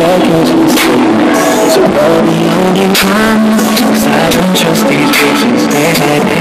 psychiatrist So me on your mind Cause I don't trust these bitches, baby